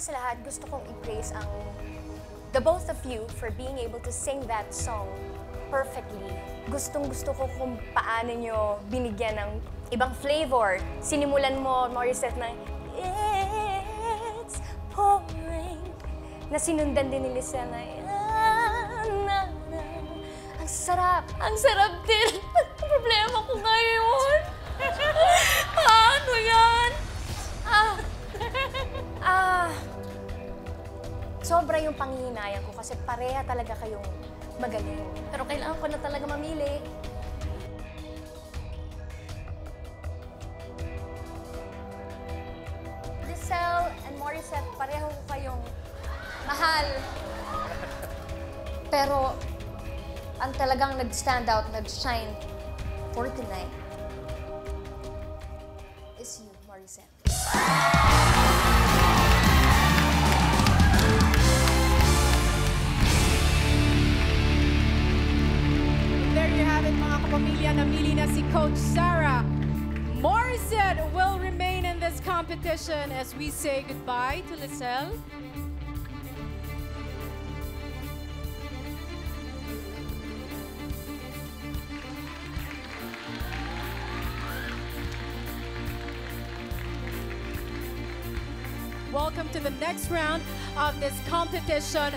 Una sa lahat, gusto kong i-praise ang the both of you for being able to sing that song perfectly. Gustong gusto ko kung paano nyo binigyan ng ibang flavor. Sinimulan mo, Morissette, ng It's pouring na sinundan din ni Lisa na "Ah, na, na." Ang sarap! Ang sarap din! Problema ko ngayon! Sobra yung panghihinayang ko kasi pareha talaga kayong magaling. Pero kailangan ko na talaga mamili. Giselle and Morissette, pareho ko kayong mahal. Pero ang talagang nag-stand out, nag-shine for tonight is you, Morissette. Na Coach Sarah. Morissette will remain in this competition as we say goodbye to Lizelle. Welcome to the next round of this competition.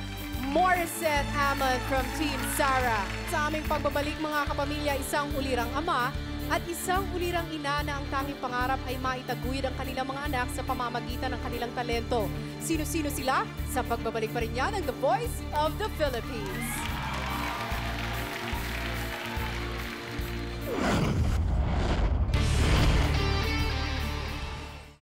Morissette Hammond from Team Sara. Sa aming pagbabalik mga kapamilya, isang ulirang ama at isang ulirang ina na ang tanging pangarap ay maitaguyod ang kanilang mga anak sa pamamagitan ng kanilang talento. Sino-sino sila? Sa pagbabalik pa rin yan ng The Voice of the Philippines.